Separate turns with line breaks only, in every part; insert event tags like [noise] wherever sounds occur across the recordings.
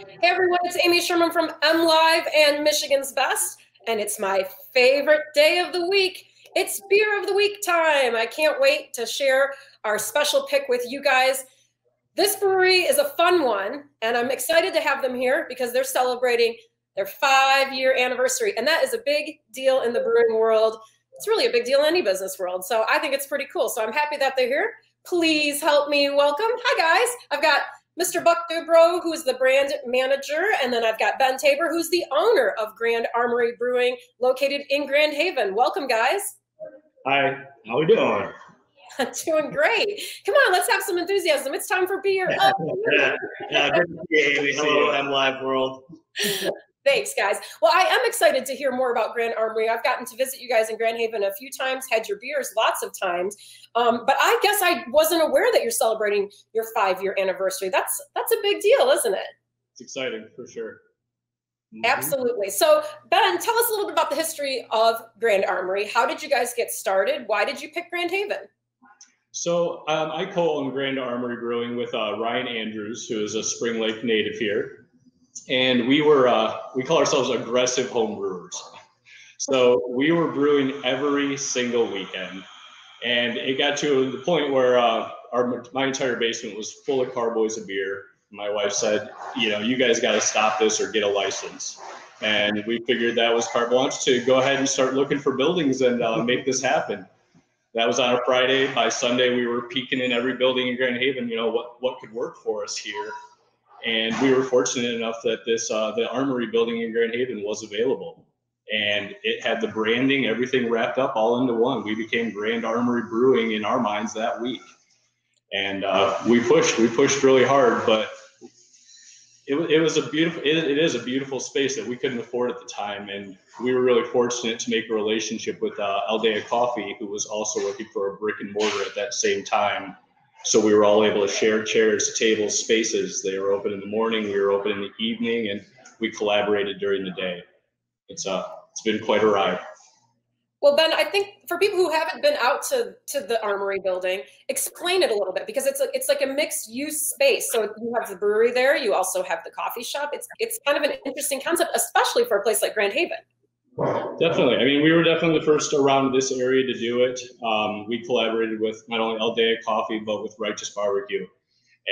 Hey everyone, it's Amy Sherman from M Live and Michigan's Best, and it's my favorite day of the week. It's beer of the week time. I can't wait to share our special pick with you guys. This brewery is a fun one, and I'm excited to have them here because they're celebrating their five year anniversary, and that is a big deal in the brewing world. It's really a big deal in any business world, so I think it's pretty cool. So I'm happy that they're here. Please help me welcome. Hi, guys. I've got Mr. Buck Dubrow, who's the brand manager, and then I've got Ben Tabor, who's the owner of Grand Armory Brewing, located in Grand Haven. Welcome, guys.
Hi, how are we doing? [laughs]
doing great. Come on, let's have some enthusiasm. It's time for beer. [laughs]
Oh. yeah, yeah, good to see you. Hello, M Live World. [laughs]
Thanks, guys. Well, I am excited to hear more about Grand Armory. I've gotten to visit you guys in Grand Haven a few times, had your beers lots of times, um, but I guess I wasn't aware that you're celebrating your five-year anniversary. That's that's a big deal, isn't it?
It's exciting for sure.
Mm-hmm. Absolutely. So, Ben, tell us a little bit about the history of Grand Armory. How did you guys get started? Why did you pick Grand Haven?
So, um, I co-own Grand Armory Brewing with uh, Ryan Andrews, who is a Spring Lake native here and we were uh, we call ourselves aggressive home brewers. So we were brewing every single weekend, and it got to the point where uh, our my entire basement was full of carboys of beer. My wife said, "You know, you guys got to stop this or get a license." And we figured that was carte blanche to go ahead and start looking for buildings and uh, make this happen. That was on a Friday. By Sunday, we were peeking in every building in Grand Haven. You know what what could work for us here and we were fortunate enough that this uh, the Armory building in Grand Haven was available, and it had the branding, everything wrapped up all into one. We became Grand Armory Brewing in our minds that week, and uh, we pushed, we pushed really hard, but it, it was a beautiful, it, it is a beautiful space that we couldn't afford at the time, and we were really fortunate to make a relationship with uh, Aldea Coffee, who was also looking for a brick and mortar at that same time so we were all able to share chairs, tables, spaces. They were open in the morning, we were open in the evening, and we collaborated during the day. It's uh, it's been quite a ride.
Well, Ben, I think for people who haven't been out to, to the Armory building, explain it a little bit because it's a, it's like a mixed use space. So you have the brewery there, you also have the coffee shop. It's it's kind of an interesting concept, especially for a place like Grand Haven.
Definitely. I mean, we were definitely the first around this area to do it. Um, we collaborated with not only Aldea Coffee, but with Righteous Barbecue.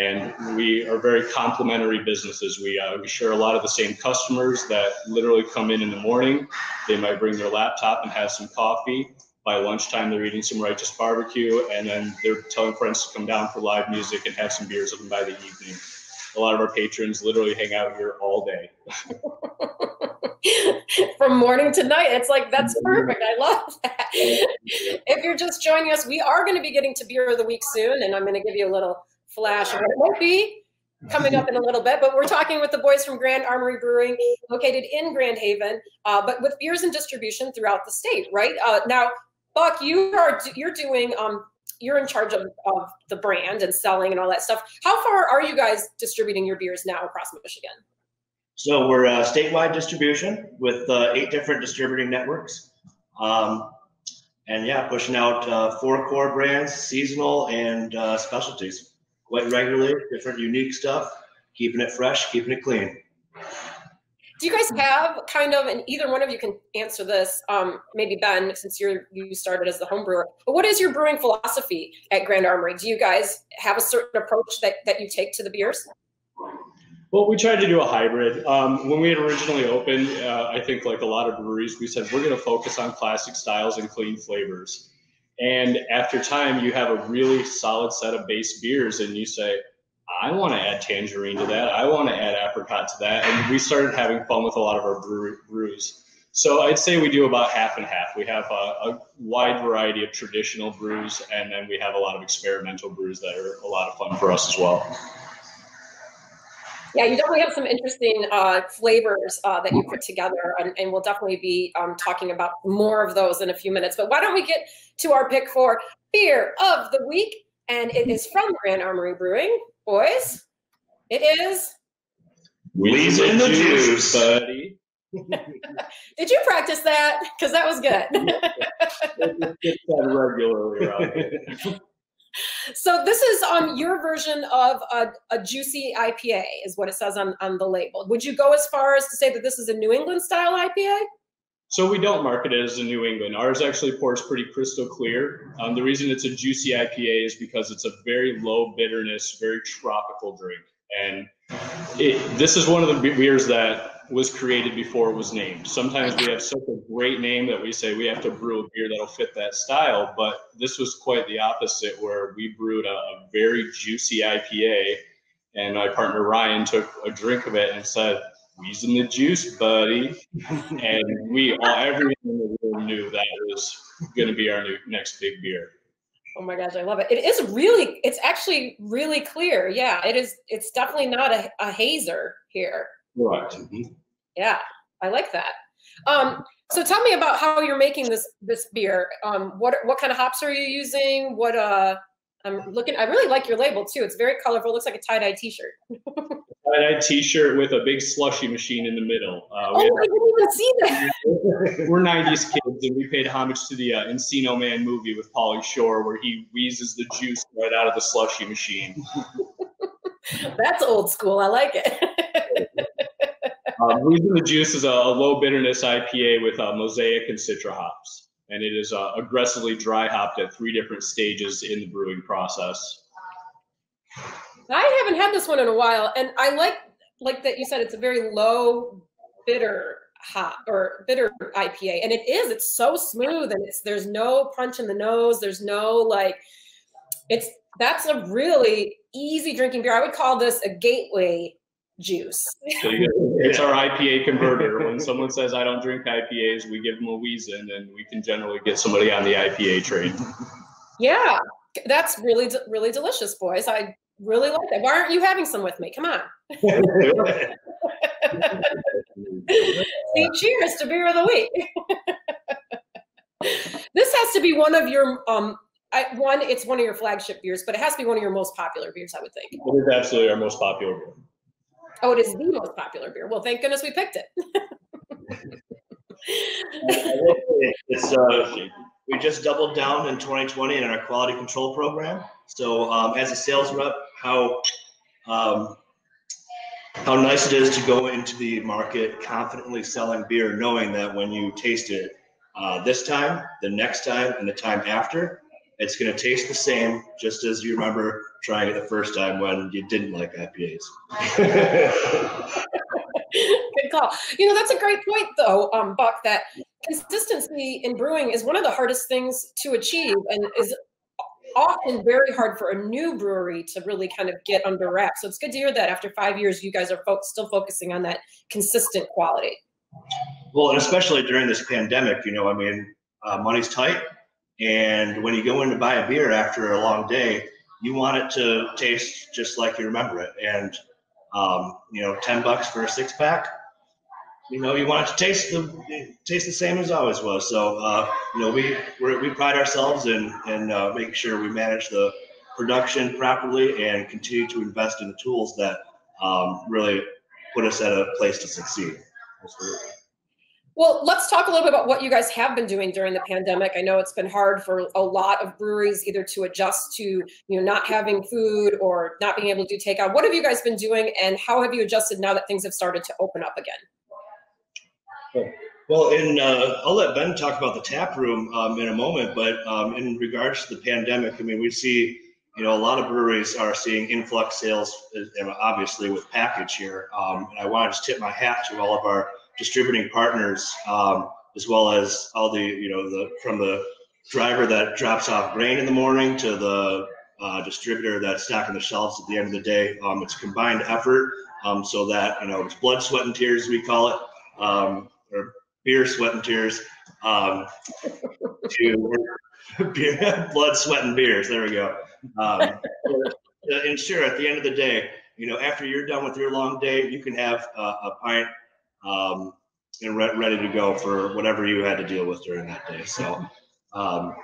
And we are very complementary businesses. We, uh, we share a lot of the same customers that literally come in in the morning. They might bring their laptop and have some coffee. By lunchtime, they're eating some Righteous Barbecue, and then they're telling friends to come down for live music and have some beers with them by the evening. A lot of our patrons literally hang out here all day. [laughs] [laughs]
from morning to night. It's like, that's perfect. I love that. if you're just joining us, we are going to be getting to beer of the week soon, and I'm going to give you a little flash of what it might be coming up in a little bit. But we're talking with the boys from Grand Armory Brewing, located in Grand Haven, uh, but with beers and distribution throughout the state, right? Uh, now, Buck, you are you're doing um, you're in charge of, of the brand and selling and all that stuff. How far are you guys distributing your beers now across Michigan?
So we're a statewide distribution with uh, eight different distributing networks. Um, and yeah, pushing out uh, four core brands, seasonal and uh, specialties quite regularly, different unique stuff, keeping it fresh, keeping it clean.
Do you guys have kind of, and either one of you can answer this, um, maybe Ben, since you're you started as the home brewer, but what is your brewing philosophy at Grand Armory? Do you guys have a certain approach that, that you take to the beers?
Well, we tried to do a hybrid. Um, when we had originally opened, uh, I think like a lot of breweries, we said we're going to focus on classic styles and clean flavors. And after time, you have a really solid set of base beers, and you say, I want to add tangerine to that. I want to add apricot to that. And we started having fun with a lot of our brew- brews. So I'd say we do about half and half. We have a, a, wide variety of traditional brews, and then we have a lot of experimental brews that are a lot of fun for us as well.
Yeah, you definitely have some interesting uh, flavors uh, that you put together, and, and we'll definitely be um, talking about more of those in a few minutes. But why don't we get to our pick for beer of the week? And it is from Grand Armory Brewing. Boys, it is.
Wheezin' the juice, buddy. [laughs]
Did you practice that? Because that was good. [laughs]
Get that regularly around [laughs]
so this is um your version of a, a juicy IPA is what it says on, on the label. Would you go as far as to say that this is a New England style IPA?
So we don't market it as a New England. Ours actually pours pretty crystal clear. Um, the reason it's a juicy IPA is because it's a very low bitterness, very tropical drink. And it, this is one of the beers that was created before it was named. Sometimes we have such a great name that we say we have to brew a beer that'll fit that style, but this was quite the opposite, where we brewed a, a very juicy IPA, and my partner Ryan took a drink of it and said, "Wheezin' the juice, buddy," [laughs] and we all everyone in the room knew that was going to be our new, next big beer.
Oh my gosh, I love it. It is really, it's actually really clear. Yeah, it is. It's definitely not a, a hazer here.
Right.
Mm-hmm. Yeah, I like that. Um, so tell me about how you're making this this beer. Um, what what kind of hops are you using? What uh, I'm looking. I really like your label too. It's very colorful. It looks like a tie dye T-shirt. [laughs]
tie dye T-shirt with a big slushy machine in the middle.
Uh, oh, I didn't even see
that. [laughs] We're '90s kids, and we paid homage to the uh, Encino Man movie with Pauly Shore, where he wheezes the juice right out of the slushy machine. [laughs]
That's old school. I like it.
Um, the Juice is a, a, low bitterness IPA with uh, mosaic and citra hops, and it is uh, aggressively dry hopped at three different stages in the brewing process.
I haven't had this one in a while, and I like like that you said it's a very low bitter hop or bitter IPA, and it is. It's so smooth, and it's there's no punch in the nose. There's no like, it's that's a really easy drinking beer. I would call this a gateway juice. [laughs] [laughs]
it's our IPA converter. When someone says I don't drink IPAs, we give them a reason, and we can generally get somebody on the IPA train.
Yeah, that's really really delicious, boys. I really like that. Why aren't you having some with me? Come on. [laughs] cheers to beer of the week. this has to be one of your um I, one, it's one of your flagship beers, but it has to be one of your most popular beers, I would think.
It is absolutely our most popular beer.
Oh, it is the most popular beer. Well, thank goodness we picked it. [laughs]
it's uh, we just doubled down in 2020 in our quality control program. So, um, as a sales rep, how um, how nice it is to go into the market confidently selling beer, knowing that when you taste it uh, this time, the next time, and the time after, it's going to taste the same, just as you remember trying it the first time when you didn't like IPAs. [laughs]
Good call. You know, that's a great point, though, um, Buck, that consistency in brewing is one of the hardest things to achieve and is often very hard for a new brewery to really kind of get under wraps. So it's good to hear that after five years, you guys are fo- still focusing on that consistent quality.
Well, and especially during this pandemic, you know, I mean, uh, money's tight. And when you go in to buy a beer after a long day, you want it to taste just like you remember it. And um, you know, ten bucks for a six pack. You know, you want it to taste the taste the same as always was. So uh, you know, we we pride ourselves in in uh, making sure we manage the production properly and continue to invest in the tools that um, really put us at a place to succeed. Absolutely.
Well, let's talk a little bit about what you guys have been doing during the pandemic. I know it's been hard for a lot of breweries either to adjust to, you know, not having food or not being able to do takeout. What have you guys been doing and how have you adjusted now that things have started to open up again?
Well, in uh, I'll let Ben talk about the tap room um, in a moment, but um, in regards to the pandemic, I mean, we see you know a lot of breweries are seeing influx sales, uh, obviously with package here. Um, and I want to just tip my hat to all of our distributing partners, um, as well as all the, you know, the from the driver that drops off grain in the morning to the uh, distributor that's stocking the shelves at the end of the day. Um, it's combined effort um, so that, you know, it's blood, sweat, and tears, we call it, um, or beer, sweat, and tears um, to [laughs] beer, blood, sweat, and beers. There we go. Um, to ensure at the end of the day, you know, after you're done with your long day, you can have a, a pint um, and re- ready to go for whatever you had to deal with during that day. So, um,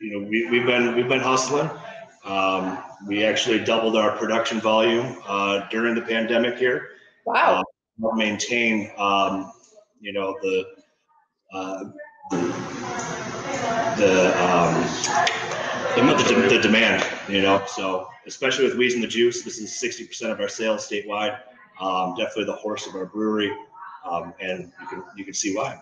you know, we, we've been we've been hustling. Um, we actually doubled our production volume uh, during the pandemic here.
Wow.
Uh, maintain, um, you know, the uh, the um, the, the, the demand, you know. So especially with Wheezin the Juice, this is 60% of our sales statewide. Um, definitely the horse of our brewery, um, and you can you can see why.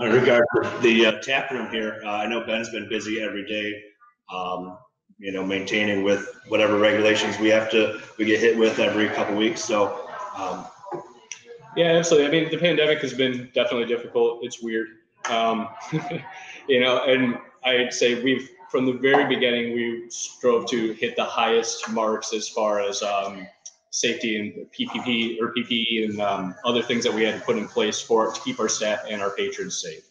In regard to the uh, tap room here, uh, I know Ben's been busy every day, um, you know, maintaining with whatever regulations we have to we get hit with every couple weeks. So um,
Yeah, absolutely. I mean, the pandemic has been definitely difficult. It's weird. Um, [laughs] you know, and I'd say we've, from the very beginning, we strove to hit the highest marks as far as um, safety and PPP or PPE and um, other things that we had to put in place for to keep our staff and our patrons safe.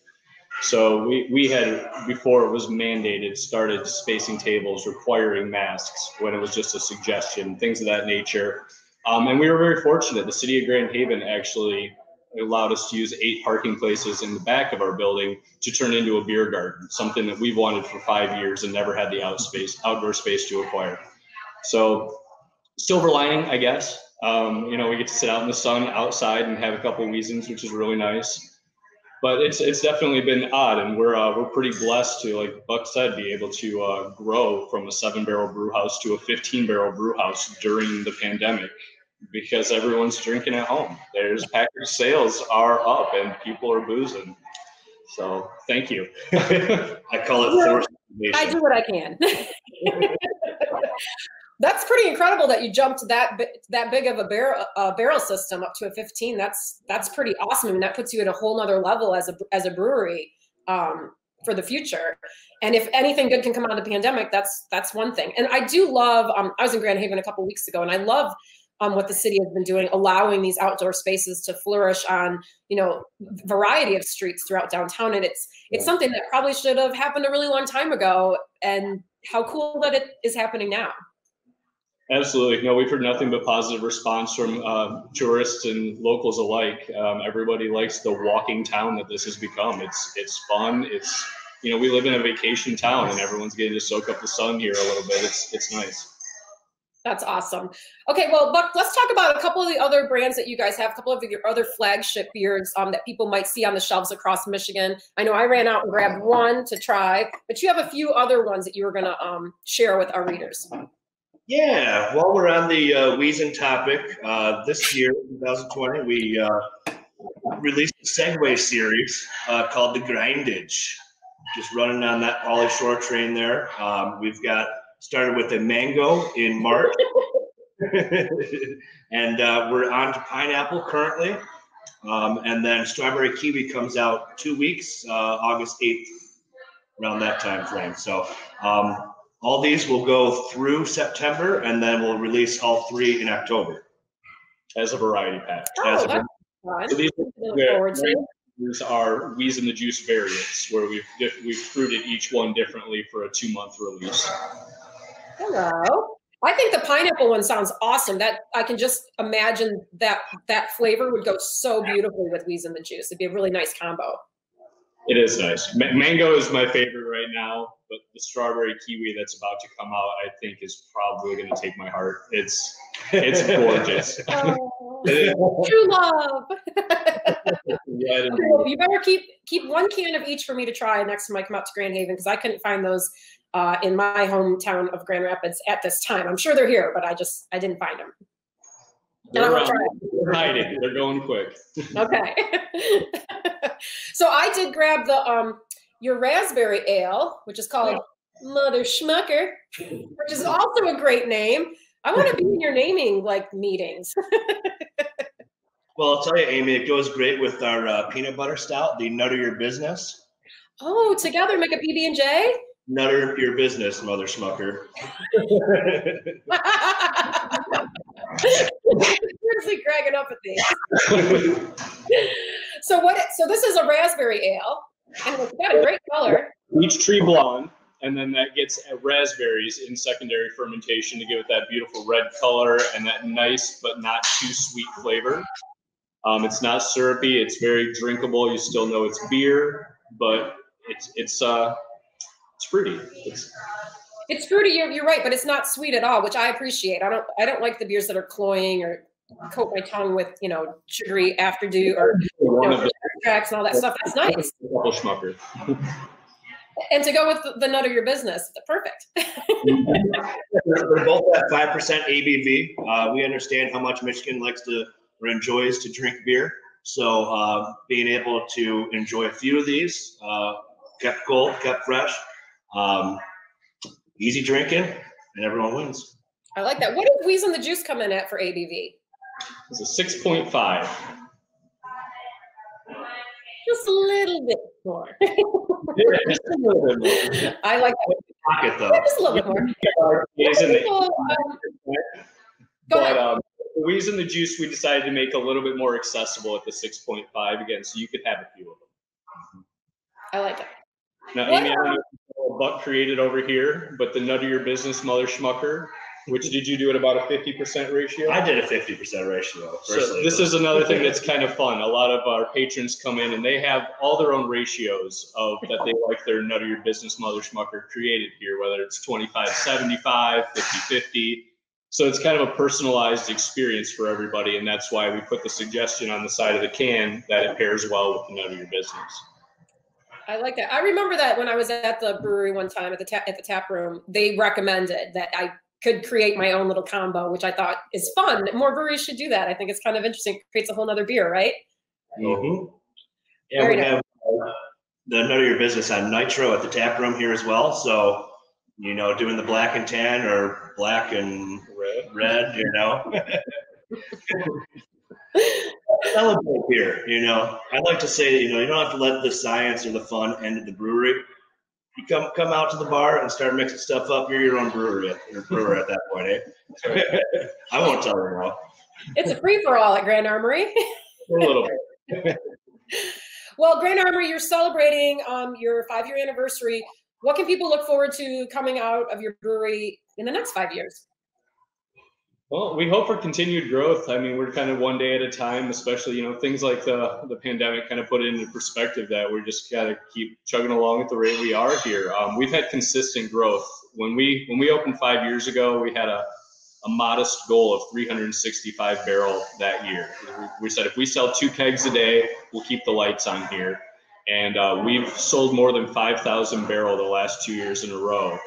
So we, we had, before it was mandated, started spacing tables, requiring masks when it was just a suggestion, things of that nature. Um, and we were very fortunate. The city of Grand Haven actually allowed us to use eight parking places in the back of our building to turn into a beer garden, something that we've wanted for five years and never had the out space, outdoor space to acquire. So silver lining, I guess. Um, you know, we get to sit out in the sun outside and have a couple of Weezins, which is really nice. But it's it's definitely been odd, and we're uh, we're pretty blessed to, like Buck said, be able to uh, grow from a seven barrel brew house to a 15 barrel brew house during the pandemic because everyone's drinking at home. There's package sales are up and people are boozing. So thank you. [laughs]
I call it forced
I do what I can. [laughs] that's pretty incredible that you jumped that that big of a barrel uh, barrel system up to a 15. That's that's pretty awesome. I mean, that puts you at a whole nother level as a as a brewery um, for the future. And if anything good can come out of the pandemic, that's that's one thing. And I do love. Um, I was in Grand Haven a couple weeks ago, and I love um, what the city has been doing, allowing these outdoor spaces to flourish on, you know, variety of streets throughout downtown. And it's it's something that probably should have happened a really long time ago. And how cool that it is happening now.
Absolutely. No, we've heard nothing but positive response from uh, tourists and locals alike. Um, everybody likes the walking town that this has become. It's it's fun. It's you know we live in a vacation town and everyone's getting to soak up the sun here a little bit. It's it's nice.
That's awesome. Okay, well, Buck, let's talk about a couple of the other brands that you guys have, a couple of your other flagship beers um, that people might see on the shelves across Michigan. I know I ran out and grabbed one to try, but you have a few other ones that you were going to um, share with our readers.
Yeah, while we're on the uh, Wheezin topic, uh, this year, 2020, we uh, released a Segway series uh, called The Grindage. Just running on that Pauly Shore train there. Um, we've got started with a mango in March, [laughs] and uh, we're on to pineapple currently. Um, and then strawberry kiwi comes out two weeks, uh, August 8th, around that time frame. So um, all these will go through September, and then we'll release all three in October.
As a variety pack.
Oh,
As a
fun.
So these
to look forward to.
These are Wheezin' the Juice variants, where we've we've fruited each one differently for a two month release.
Hello. I think the pineapple one sounds awesome. That I can just imagine that that flavor would go so beautifully with Wheezin' the Juice. It'd be a really nice combo.
It is nice. Ma- mango is my favorite right now, but the strawberry kiwi that's about to come out, I think, is probably going to take my heart. It's it's [laughs] gorgeous. [laughs]
Oh, [laughs] true love.
Yeah, it is.
You better keep keep one can of each for me to try next time I come out to Grand Haven because I couldn't find those uh, in my hometown of Grand Rapids at this time. I'm sure they're here, but I just I didn't find them.
They're, um, they're hiding. They're going quick. [laughs]
Okay. [laughs] so I did grab the um your raspberry ale, which is called Mother Schmucker, which is also a great name. I want to be in your naming like meetings. [laughs]
Well, I'll tell you, Amy, it goes great with our uh, peanut butter stout, the Nutter Your Business.
oh, together make a PB and J.
Nutter Your Business, Mother Schmucker.
Seriously, at these. So what? So this is a raspberry ale, and it's got a great color.
Each tree blonde, and then that gets raspberries in secondary fermentation to give it that beautiful red color and that nice but not too sweet flavor. Um, it's not syrupy. It's very drinkable. You still know it's beer, but it's it's uh it's fruity. It's
It's fruity. You're, you're right, but it's not sweet at all, which I appreciate. I don't I don't like the beers that are cloying or coat my tongue with you know sugary afterdew or you know, extracts and all that stuff. That's nice. [laughs] And to go with the, the Nutter Your Business, perfect. [laughs]
They're both at five percent ABV. Uh, we understand how much Michigan likes to or enjoys to drink beer. So uh, being able to enjoy a few of these, uh, kept cold, kept fresh, um, easy drinking, and everyone wins.
I like that. What did Wheezin' the Juice come in at for ABV?
It's a six point five.
Just a little bit more. [laughs]
Yeah, just a little bit more.
I like that.
Pocket though.
Just a little bit more.
Wheeze the-
People, um,
But um, the wheezin' the juice, we decided to make a little bit more accessible at the 6.5 again, so you could have a few of them.
I like it.
Now, Amy, I don't know if you know Buck created over here, but the Nutter Your Business, Mother Schmucker, which did you do at about a 50% ratio?
I did a fifty percent ratio.
So this is another thing that's [laughs] kind of fun. A lot of our patrons come in and they have all their own ratios of that they like their Nutter Your Business mother schmucker created here, whether it's 25, 75, 50, 50. So it's kind of a personalized experience for everybody. And that's why we put the suggestion on the side of the can that it pairs well with the Nutter Your Business.
I like that. I remember that when I was at the brewery one time at the ta- at the tap room, they recommended that I could create my own little combo, which I thought is fun. More breweries should do that. I think it's kind of interesting. It creates a whole nother beer, right?
Mm-hmm. Yeah,
Very
we
nice.
have uh, the Nutter Your Business on Nitro at the tap room here as well. So, you know, doing the black and tan or black and
Red.
red, you know. [laughs] Celebrate beer, you know. I like to say, you know, you don't have to let the science or the fun end at the brewery. You come come out to the bar and start mixing stuff up. You're your own brewery, at, your brewer at that point, eh? [laughs] I won't tell you no.
It's a free for all at Grand Armory.
A little bit. [laughs]
well, Grand Armory, you're celebrating um, your five year anniversary. What can people look forward to coming out of your brewery in the next five years?
Well, we hope for continued growth. I mean, we're kind of one day at a time, especially, you know, things like the, the pandemic kind of put it into perspective that we're just got to keep chugging along at the rate we are here. Um, we've had consistent growth. When we when we opened five years ago, we had a, a modest goal of 365 barrel that year. We, said if we sell two kegs a day, we'll keep the lights on here. And uh, we've sold more than 5,000 barrel the last two years in a row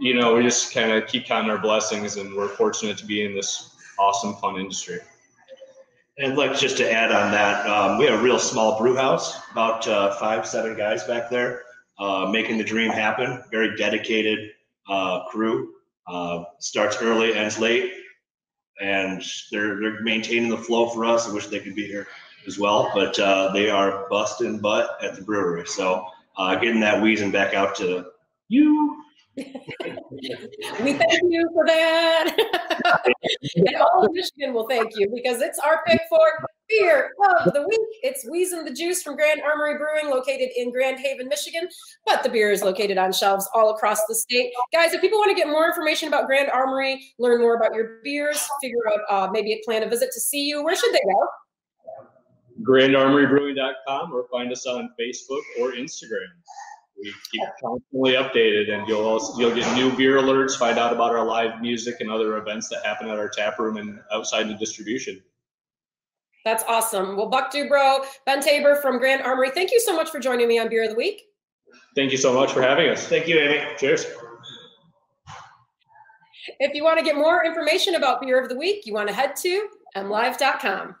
you know, we just kind of keep counting our blessings, and we're fortunate to be in this awesome, fun industry.
And like just to add on that, um, we have a real small brew house, about uh, five, seven guys back there, uh, making the dream happen. Very dedicated uh, crew. Uh, starts early, ends late, and they're they're maintaining the flow for us. I wish they could be here as well, but uh, they are busting butt at the brewery. So uh, getting that wheezing back out to you.
We thank you for that. [laughs] and all of Michigan will thank you because it's our pick for beer of the week. It's Wheezin' the Juice from Grand Armory Brewing, located in Grand Haven, Michigan. But the beer is located on shelves all across the state. Guys, if people want to get more information about Grand Armory, learn more about your beers, figure out uh, maybe plan a visit to see you, where should they go?
GrandArmoryBrewing.com or find us on Facebook or Instagram. We keep constantly updated, and you'll also you'll get new beer alerts, find out about our live music and other events that happen at our tap room and outside the distribution.
That's awesome. Well, Buck Dubrow, Ben Tabor from Grand Armory, thank you so much for joining me on Beer of the Week.
Thank you so much for having us.
Thank you, Amy.
Cheers.
If you want to get more information about Beer of the Week, you want to head to mlive.com.